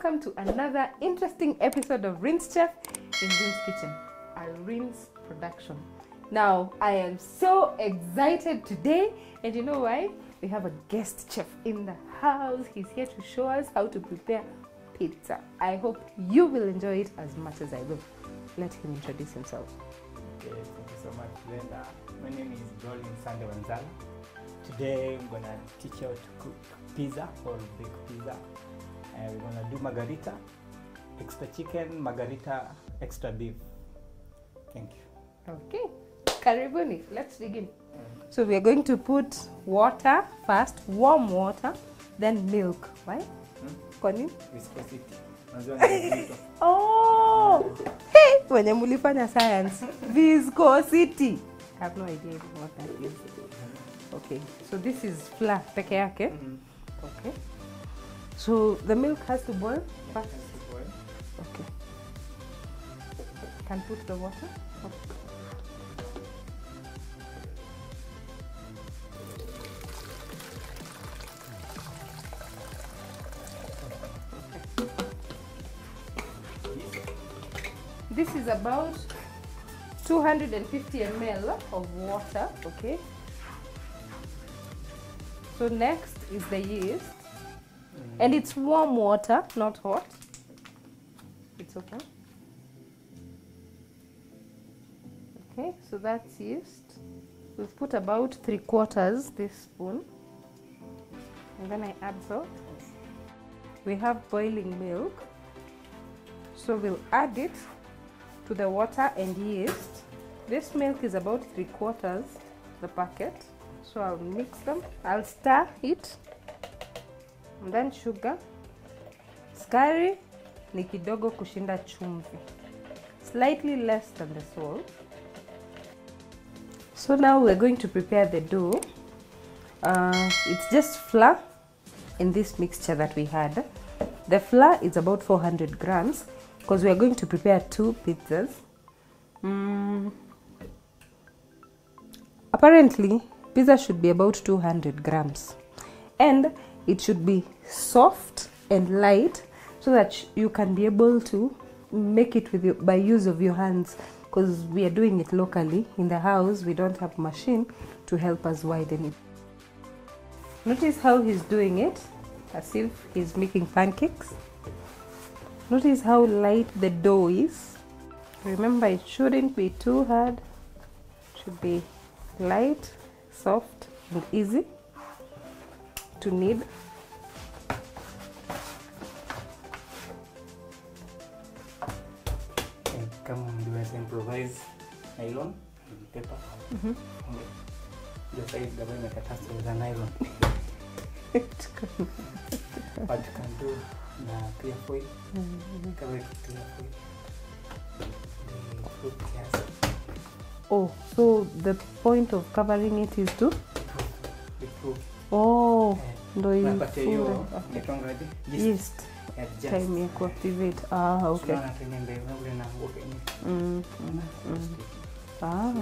welcome to another interesting episode of Rinse Chef in Rinse Kitchen, a Rinse production. Now, I am so excited today, and you know why? We have a guest chef in the house. He's here to show us how to prepare pizza. I hope you will enjoy it as much as I will. Let him introduce himself. Okay, thank you so much, Glenda. My name is Rolling Sande Wanzala. Today I'm gonna teach you how to cook pizza or bake pizza. And we're gonna do margarita, extra chicken, margarita, extra beef. Thank you. Okay, karibuni. Let's begin. So we are going to put water first, warm water, then milk. right? Kwa nini? Viscosity. Oh, hey, wenye mulifanya science viscosity. I have no idea what that is. Okay, so this is flour peke yake. Mhm. Okay. So the milk has to boil first. that's the boy. Okay. Can put the water. This is about 250 ml of water, okay? So next is the yeast. And it's warm water, not hot. It's okay. Okay, so that's yeast. We've put about three quarters this spoon. And then I add salt. We have boiling milk. So we'll add it to the water and yeast. This milk is about three quarters the packet. So I'll mix them. I'll stir it. Then sugar. Sukari ni kidogo kushinda chumvi. Slightly less than the salt. So now we're going to prepare the dough. Uh, it's just flour in this mixture that we had. The flour is about 400 grams because we are going to prepare two pizzas. Mm. Apparently, pizza should be about 200 grams and it should be soft and light so that you can be able to make it with by use of your hands because we are doing it locally in the house. We don't have machine to help us widen it. Notice how he's doing it as if he's making pancakes. Notice how light the dough is. Remember it shouldn't be too hard. It should be light soft and easy to knead And kama mliweza improvise nylon paper. Mhm. Okay. Ndio side gaba with za nylon. But you can do na clear foil. Cover it with clear foil. The fruit kiasi. oh so the point of covering it is to The. Oh ndo Unapatia hiyo ifure inaitwangaje? yeast, Yeast. Yeah, just. time ya kuactivate. Ah okay. Unaona tu ile mbegu vile inaanguka yenyewe. mm, mm, ah.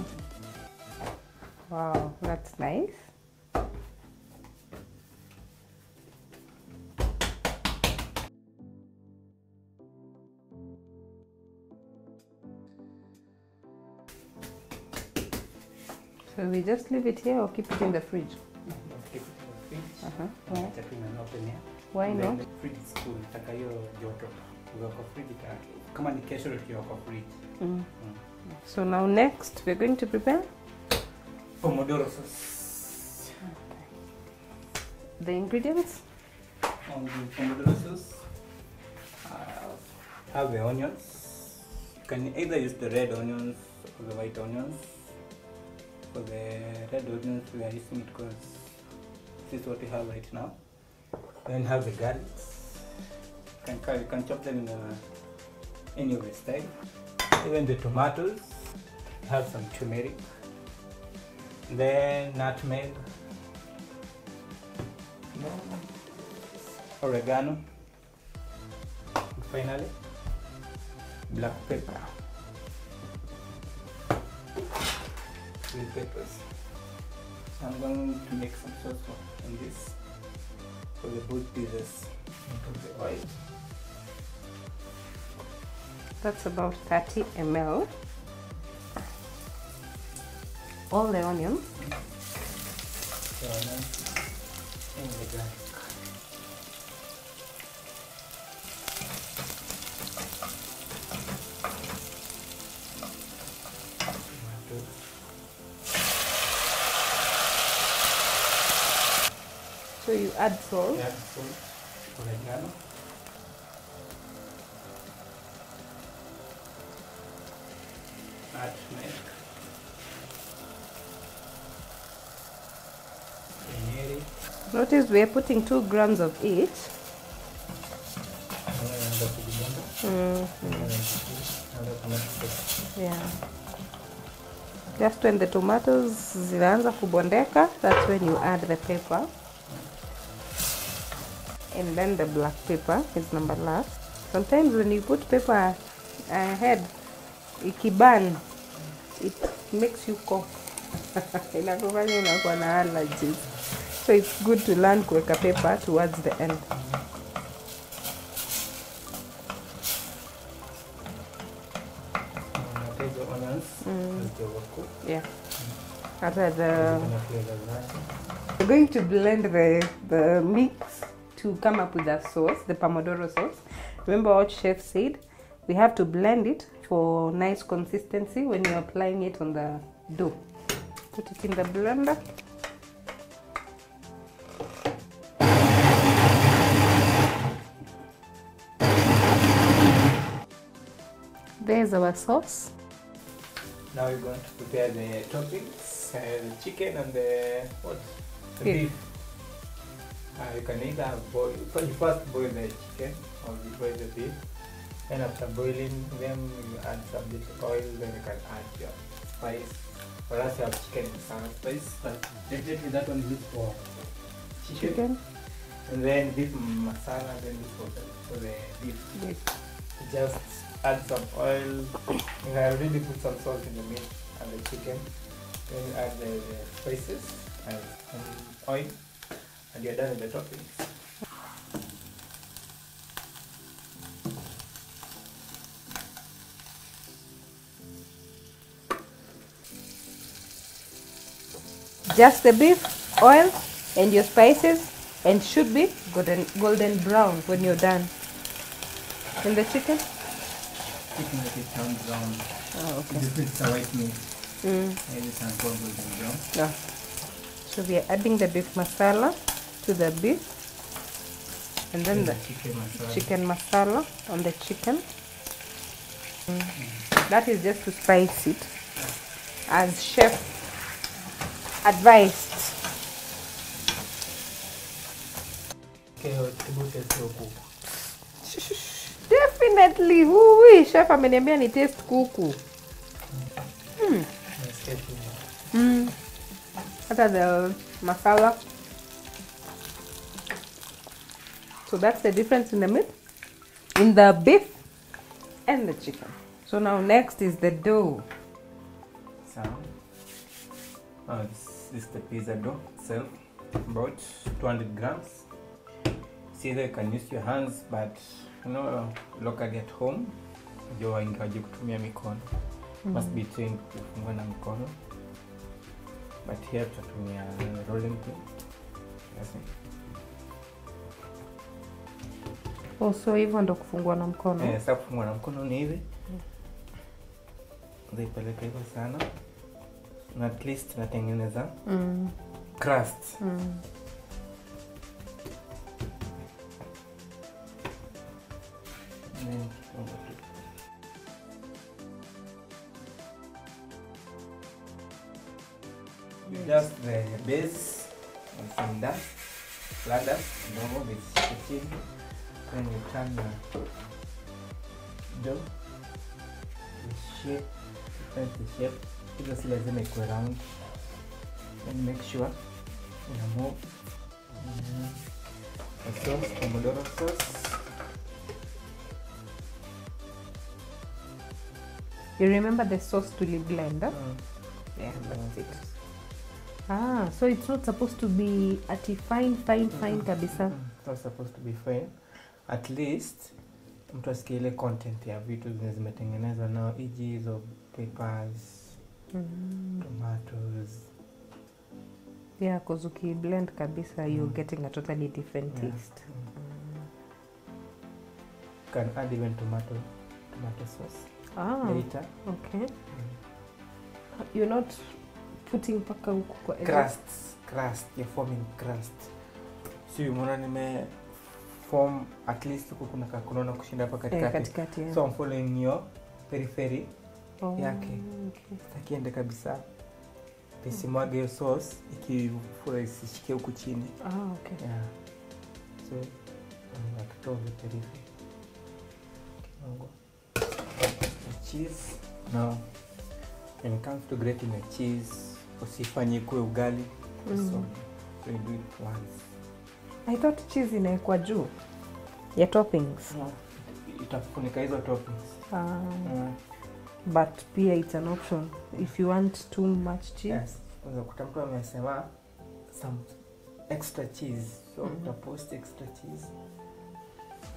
Wow that's nice. So we just leave it here or keep it in the fridge? Take it to the fridge. why, Acha tu ina open air. why not fridge is. Nataka hiyo joto. Ukiwa fridge kama ni kesho ukiwa fridge. mm. Mm. so now next we're going to prepare Pomodoro sauce. the ingredients On the pomodoro sauce, uh, have the onions. You can either use the red onions or the white onions. For the red onions, we are using it because this is what we have right now. Then have the garlics. You can, you can chop them in uh, any of the style. Even the tomatoes. Have some turmeric. Then nutmeg. Oregano. And finally, black pepper. Green peppers so I'm going to make some sauce on this. For the both pieces Put the oil. That's about 30 ml all the onions so, So you add salt. Add salt, oregano. Add milk. Notice we are putting two grams of each. Mm, paste. yeah. Just when the tomatoes zinaanza kubondeka, that's when you add the pepper. And then the black pepper is number last. Sometimes when you put pepper ahead, uh, ikiban, it makes you cough. Inakufanya unakuwa na allergies. So it's good to learn kuweka pepper towards the end. Hazijauku. Yeah. After the. We're going to blend the, the mix to come up with a sauce, the pomodoro sauce. Remember what chef said? We have to blend it for nice consistency when you're applying it on the dough. Put it in the blender. There's our sauce. Now we're going to prepare the toppings, uh, the chicken and the what? The Beef. beef. Uh, you can either boil, so you first boil the chicken or you boil the beef. Then after boiling them, you add some little oil. Then you can add your spice. For us, you have chicken in masala spice. But definitely that one is for chicken. Chicken. And then beef masala. Then this for the, for the beef. Yes. Just add some oil. You can already put some salt in the meat and the chicken. Then add the, the spices and oil, and you're done with the toppings. Just the beef, oil, and your spices, and should be golden golden brown when you're done. And the chicken? Chicken that is turn brown. Oh, This is a white meat. Mm. And this one golden brown. Yeah. So we are adding the beef masala to the beef, and then the chicken masala. chicken masala on the chicken. Mm. That is just to spice it, as chef advised. Okay, hebu test hiyo kuku. Definitely, huwi chef ameniambia ni taste kuku. Nasikia tu. Mm. Hata the masala. So that's the difference in the meat, in the beef and the chicken. So now next is the dough. So, uh, this, is the pizza dough itself, about 200 grams. See either you can use your hands, but you know, locally at home, jo waingaji kutumia mikono. Must be trained kufungua na mikono But here tutatumia rolling pin. Yes. Oh, so hivyo ndo kufungua na mkono. Eh, sasa kufungua na mkono ni hivi. Zaipeleka hivyo sana. Na at least natengeneza Mm. crust. Mm. Just the base and some dust, ladder, kidogo visike Then you turn your dough, the shape, depends the shape. Si lazima ikuwe round. and make sure una move. Mhm. The sauce, pomodoro sauce. You remember the sauce to leave blender? Mm. Yeah, that's it. Ah, so it's not supposed to be at a fine, fine, fine kabisa. Mm, It's not supposed to be fine. At least mtu asikie ile content ya vitu zenye zimetengenezwa nao iji hizo papers Mm. tomatoes Yeah, cause ukiblend kabisa you're Mm. getting a totally different Yeah. taste. can add even tomato tomato sauce Ah, later okay. You're not putting mpaka huku kwa crust crust you're forming crust si umeona nime form at least huku kuna kakunona kushinda hapa Eh, katikati katikati yeah. so I'm following your periphery oh, yake. okay. takiende kabisa nisimwage hiyo sauce ikifura isishike huku chini Ah, okay. yeah. so nakitoa viperiphery kidogo cheese now when it comes to grating a cheese usifanye kuwe ugali Mm. so, so do it once I thought cheese inawekwa juu ya toppings. Yeah. itafunika hizo toppings Ah, Yeah. but pia it's an option if you want too much cheese. Yes. Unaweza kuta mtu amesema some extra cheese so mm -hmm. utapost extra cheese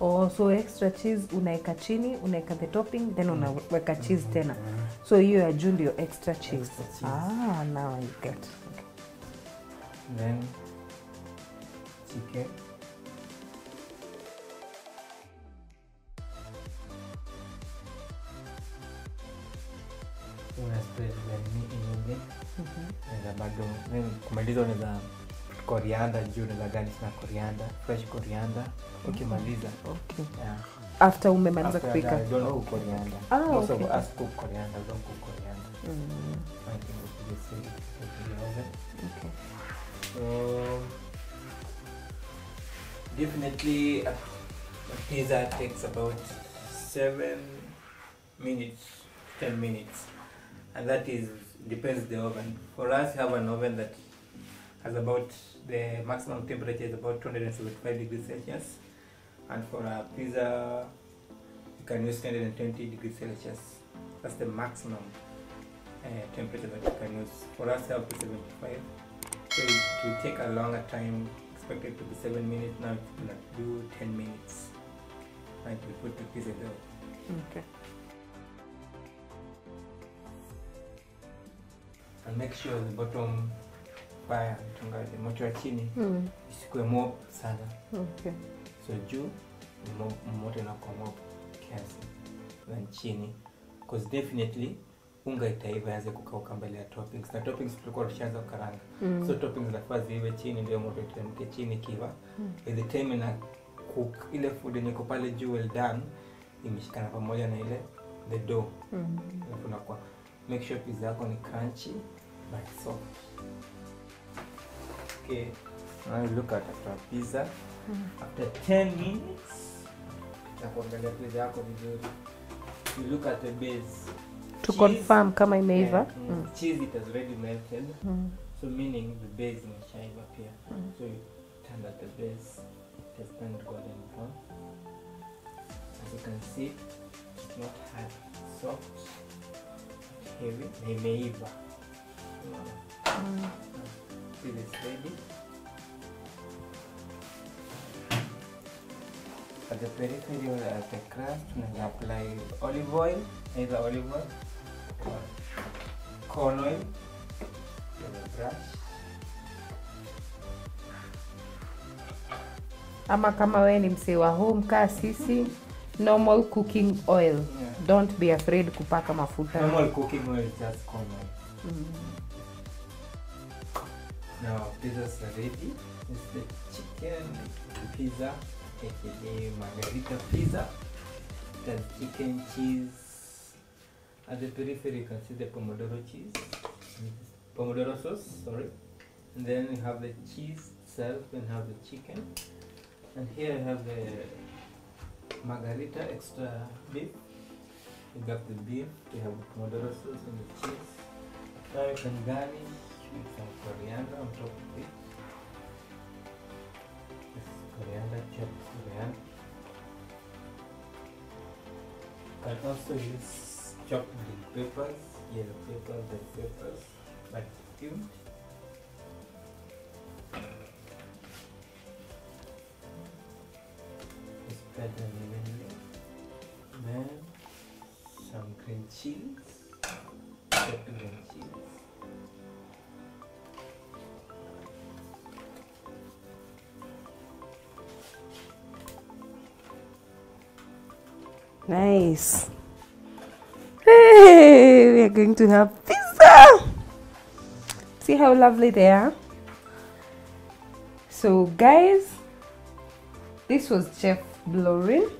Oh, so extra cheese unaweka chini, unaweka the topping then unaweka cheese Mhm. tena. Mm. So hiyo ya juu ndio extra cheese. Extra cheese. Ah, now I get. Okay. then chicken una spread then inyingi Mhm. naweza bado then kumaliza unaweza korianda juu unaweza garnish na korianda fresh korianda ukimaliza Okay. yeah. After umemaliza After kupika. that, don't cook coriander. Ah, Most okay. of us cook coriander, don't cook coriander. Mm, I think we should definitely a, a pizza takes about seven minutes, ten minutes, and that is depends the oven. For us, we have an oven that has about the maximum temperature is about 275 degrees Celsius, and for a pizza, you can use 220 degrees Celsius. That's the maximum uh, temperature that you can use. For us, have to 75. So it will take a longer time, expected to be 7 minutes, now it's gonna do 10 minutes. Now it will put the pizza dough. Okay. And make sure the bottom fire, mchungaji, moto ya chini Mm, isikuwe mob sana. okay. So juu motor moto inakuwa up, kiasi, then chini because definitely unga itaiva yaanze kukauka mbele ya toppings. Na toppings tulikuwa tushaanza kukaranga. Mm. so toppings zinafaa ziive chini ndio moto iteremke chini kiwa Mm. by the time ina cook ile food yenye iko pale juu well done imeshikana pamoja na ile the dough. Mm. alafu nakuwa make sure pizza yako ni crunchy but soft. Okay. Now you look at after pizza. Mm. after 10 minutes na kuangalia pizza yako vizuri. You look at the base To confirm kama imeiva. Yeah, mm, cheese it has already melted Mm. so meaning the base imeshaiva pia Mm. so you turn at the base it has turned golden brown as you can see it's not hard soft not heavy na imeiva? Mm. This ready at the periphery at the crust we apply olive oil either olive oil or corn oil with brush ama kama wewe ni msee wa home kaa sisi normal cooking oil Yeah. don't be afraid kupaka mafuta normal cooking oil just come Mm. Now pizza is ready. It's the chicken pizza, aka margarita pizza. It has chicken cheese. At the periphery, you can see the pomodoro cheese, pomodoro sauce. Sorry, and then you have the cheese itself, and have the chicken, and here I have the margherita extra beef. You got the beef. You have the pomodoro sauce and the cheese. Now you can garnish with some coriander on top of it. This is coriander, chopped coriander. You can also use chopped green peppers, yellow peppers, red peppers, but cubed. Spread them evenly. cheese. Pepper and cheese. Nice. We are going to have pizza. See how lovely they are. So, guys, this was Chef Blorin,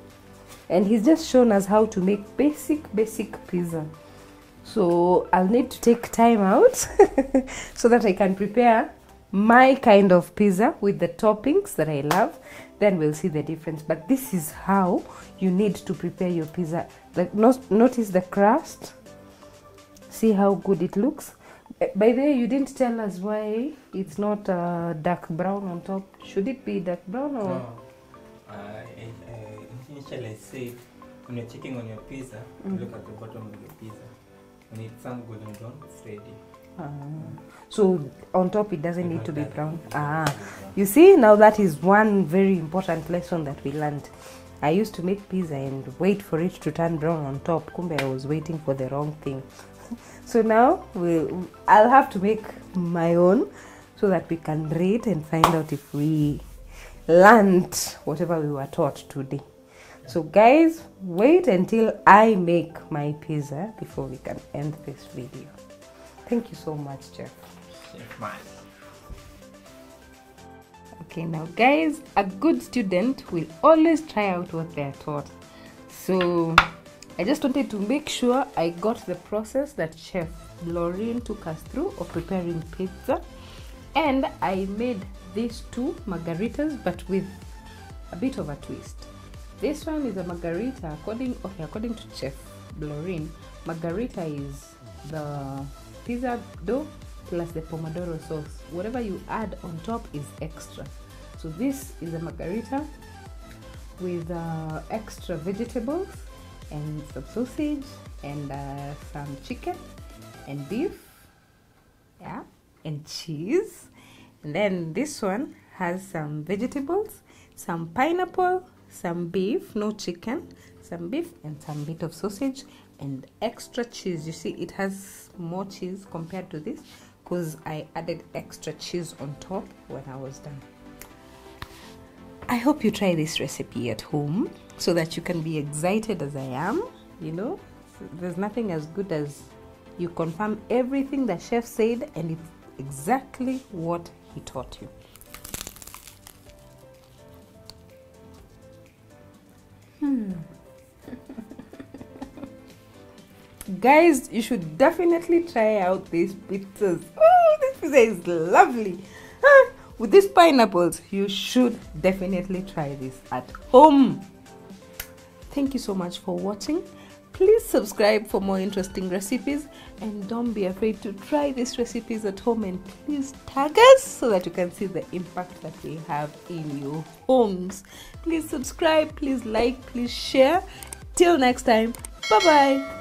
and he's just shown us how to make basic, basic pizza. So, I'll need to take time out so that I can prepare my kind of pizza with the toppings that I love. Then we'll see the difference. But this is how you need to prepare your pizza. Like, not, notice the crust. See how good it looks. Eh, By the way, you didn't tell us why it's not uh, dark brown on top. Should it be dark brown or? No. Uh, I- initially I said when you're checking on your pizza, Mm. look at the bottom of your pizza. When it's some golden brown, it's ready. Ah. so on top it doesn't need to be brown. Ah. needs to be brown. You see, now that is one very important lesson that we learned. I used to make pizza and wait for it to turn brown on top. Kumbe, I was waiting for the wrong thing. so now we'll, I'll have to make my own so that we can rate and find out if we learned whatever we were taught today. So, guys, wait until I make my pizza before we can end this video. Thank you so much, Jeff. Okay, now guys, a good student will always try out what they are taught. So I just wanted to make sure I got the process that Chef Lauren took us through of preparing pizza. And I made these two margheritas but with a bit of a twist. This one is a margherita according okay, according to Chef Lauren, margherita is the pizza dough plus the pomodoro sauce. Whatever you add on top is extra. So this is a margherita with uh, extra vegetables and some sausage and uh, some chicken and beef, yeah, and cheese. And then this one has some vegetables, some pineapple, some beef, no chicken, some beef and some bit of sausage and extra cheese. You see, it has more cheese compared to this because I added extra cheese on top when I was done. I hope you try this recipe at home so that you can be excited as I am. You know, there's nothing as good as you confirm everything the chef said and it's exactly what he taught you. Hmm. Guys, you should definitely try out these pizzas. Oh, this pizza is lovely. Ah, with these pineapples, you should definitely try this at home. Thank you so much for watching. Please subscribe for more interesting recipes and don't be afraid to try these recipes at home and please tag us so that you can see the impact that we have in your homes. Please subscribe, please like, please share. Till next time, bye bye.